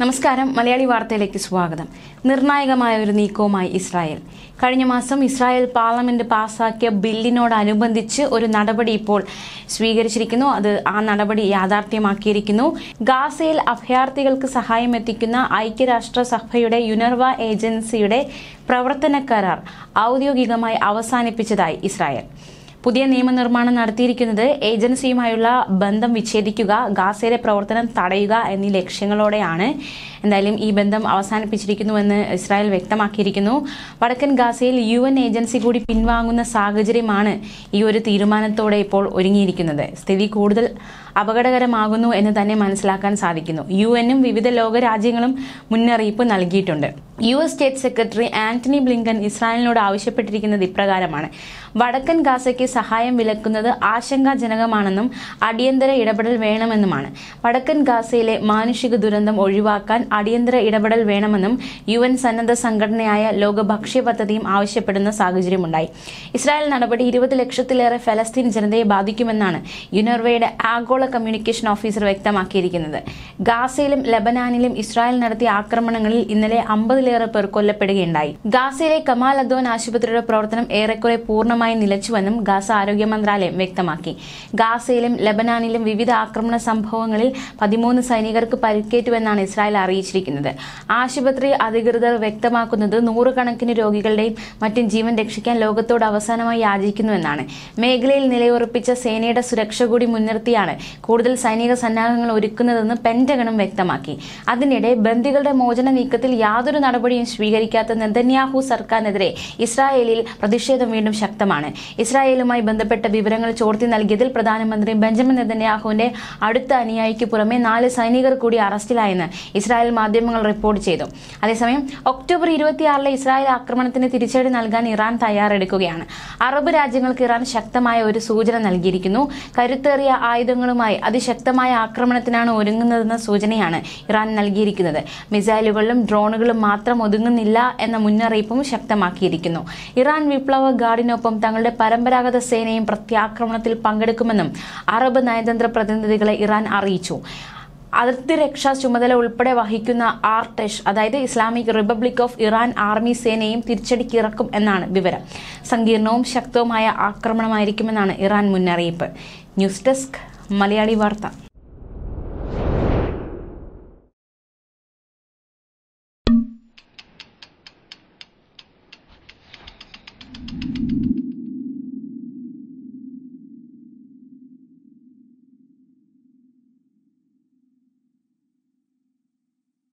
നമസ്കാരം. മലയാളി വാർത്തയിലേക്ക് സ്വാഗതം. നിർണായകമായ ഒരു നീക്കവുമായി ഇസ്രായേൽ. കഴിഞ്ഞ മാസം ഇസ്രായേൽ പാർലമെന്റ് പാസാക്കിയ ബില്ലിനോടനുബന്ധിച്ച് ഒരു നടപടി ഇപ്പോൾ സ്വീകരിച്ചിരിക്കുന്നു. അത് ആ നടപടി യാഥാർത്ഥ്യമാക്കിയിരിക്കുന്നു. ഗാസയിൽ അഭയാർത്ഥികൾക്ക് സഹായം എത്തിക്കുന്ന ഐക്യരാഷ്ട്ര സഭയുടെ യുനർവ ഏജൻസിയുടെ പ്രവർത്തന കരാർ ഔദ്യോഗികമായി അവസാനിപ്പിച്ചതായി ഇസ്രായേൽ. പുതിയ നിയമനിർമ്മാണം നടത്തിയിരിക്കുന്നത് ഏജൻസിയുമായുള്ള ബന്ധം വിച്ഛേദിക്കുക ഗാസയിലെ പ്രവർത്തനം തടയുക എന്നീ ലക്ഷ്യങ്ങളോടെയാണ്. എന്തായാലും ഈ ബന്ധം അവസാനിപ്പിച്ചിരിക്കുന്നുവെന്ന് ഇസ്രായേൽ വ്യക്തമാക്കിയിരിക്കുന്നു. വടക്കൻ ഗാസയിൽ യു എൻ ഏജൻസി കൂടി പിൻവാങ്ങുന്ന സാഹചര്യമാണ് ഈ ഒരു തീരുമാനത്തോടെ ഇപ്പോൾ ഒരുങ്ങിയിരിക്കുന്നത്. സ്ഥിതി കൂടുതൽ അപകടകരമാകുന്നു എന്ന് തന്നെ മനസ്സിലാക്കാൻ സാധിക്കുന്നു. യു എന്നും വിവിധ ലോകരാജ്യങ്ങളും മുന്നറിയിപ്പ് നൽകിയിട്ടുണ്ട്. U S state secretary Antony Blinken ഇസ്രായേലിനോട് ആവശ്യപ്പെട്ടിരിക്കുന്നത് ഇപ്രകാരമാണ്. വടക്കൻ ഗാസയ്ക്ക് സഹായം വിലക്കുന്നത് ആശങ്കാജനകമാണെന്നും അടിയന്തര ഇടപെടൽ വേണമെന്നുമാണ്. വടക്കൻ ഗാസയിലെ മാനുഷിക ദുരന്തം ഒഴിവാക്കാൻ അടിയന്തര ഇടപെടൽ വേണമെന്നും യു എൻ സന്നദ്ധ സംഘടനയായ ലോക ഭക്ഷ്യ പദ്ധതിയും ആവശ്യപ്പെടുന്ന സാഹചര്യമുണ്ടായി. ഇസ്രായേൽ നടപടി ഇരുപത് ലക്ഷത്തിലേറെ ഫലസ്തീൻ ജനതയെ ബാധിക്കുമെന്നാണ് യുനർവയുടെ ആഗോള കമ്മ്യൂണിക്കേഷൻ ഓഫീസർ വ്യക്തമാക്കിയിരിക്കുന്നത്. ഗാസയിലും ലബനാനിലും ഇസ്രായേൽ നടത്തിയ ആക്രമണങ്ങളിൽ ഇന്നലെ അമ്പതിലേറെ പേർ കൊല്ലപ്പെടുകയുണ്ടായി. ഗാസയിലെ കമാൽ അദ്വാൻ ആശുപത്രിയുടെ പ്രവർത്തനം ഏറെക്കുറെ പൂർണമായി നിലച്ചുവെന്നും ഗാസ ആരോഗ്യ മന്ത്രാലയം വ്യക്തമാക്കി. ഗാസയിലും ലബനാനിലും വിവിധ ആക്രമണ സംഭവങ്ങളിൽ പതിമൂന്ന് സൈനികർക്ക് പരിക്കേറ്റുവെന്നാണ് ഇസ്രായേൽ അറിയിച്ചിരിക്കുന്നത്. ആശുപത്രി അധികൃതർ വ്യക്തമാക്കുന്നത് നൂറുകണക്കിന് രോഗികളുടെയും മറ്റും ജീവൻ രക്ഷിക്കാൻ ലോകത്തോട് അവസാനമായി യാചിക്കുന്നുവെന്നാണ്. മേഖലയിൽ നിലയുറപ്പിച്ച സേനയുടെ സുരക്ഷ കൂടി മുൻനിർത്തിയാണ് കൂടുതൽ സൈനിക സന്നാഹങ്ങൾ ഒരുക്കുന്നതെന്ന് പെന്റഗണും വ്യക്തമാക്കി. അതിനിടെ ബന്ദികളുടെ മോചന നീക്കത്തിൽ യാതൊരു നടപടിയും സ്വീകരിക്കാത്ത നെതന്യാഹു സർക്കാരിനെതിരെ ഇസ്രായേലിൽ പ്രതിഷേധം വീണ്ടും ശക്തമാണ്. ഇസ്രായേലുമായി ബന്ധപ്പെട്ട വിവരങ്ങൾ ചോർത്തി നൽകിയതിൽ പ്രധാനമന്ത്രി ബെഞ്ചമിൻ നെതന്യാഹുവിന്റെ അടുത്ത അനുയായിക്ക് പുറമെ നാല് സൈനികർ കൂടി അറസ്റ്റിലായെന്ന് ഇസ്രായേൽ മാധ്യമങ്ങൾ റിപ്പോർട്ട് ചെയ്തു. അതേസമയം ഒക്ടോബർ ഇരുപത്തിയാറിലെ ഇസ്രായേൽ ആക്രമണത്തിന് തിരിച്ചടി നൽകാൻ ഇറാൻ തയ്യാറെടുക്കുകയാണ്. അറബ് രാജ്യങ്ങൾക്ക് ഇറാൻ ശക്തമായ ഒരു സൂചന നൽകിയിരിക്കുന്നു. കരുത്തേറിയ ആയുധങ്ങളുമായി അതിശക്തമായ ആക്രമണത്തിനാണ് ഒരുങ്ങുന്നതെന്ന സൂചനയാണ് ഇറാൻ നൽകിയിരിക്കുന്നത്. മിസൈലുകളിലും ഡ്രോണുകളും മാത്രം ഒതുങ്ങുന്നില്ല എന്ന മുന്നറിയിപ്പും ശക്തമാക്കിയിരിക്കുന്നു. ഇറാൻ വിപ്ലവ ഗാർഡിനൊപ്പം തങ്ങളുടെ പരമ്പരാഗത സേനയും പ്രത്യാക്രമണത്തിൽ പങ്കെടുക്കുമെന്നും അറബ് നയതന്ത്ര പ്രതിനിധികളെ ഇറാൻ അറിയിച്ചു. അതിർത്തി രക്ഷാ ചുമതല ഉൾപ്പെടെ വഹിക്കുന്ന ആർടെഷ് അതായത് Islamic republic of Iran army സേനയും തിരിച്ചടിക്കിറക്കും എന്നാണ് വിവരം. സങ്കീർണവും ശക്തവുമായ ആക്രമണമായിരിക്കുമെന്നാണ് ഇറാൻ മുന്നറിയിപ്പ്. News desk Malayali Vartha.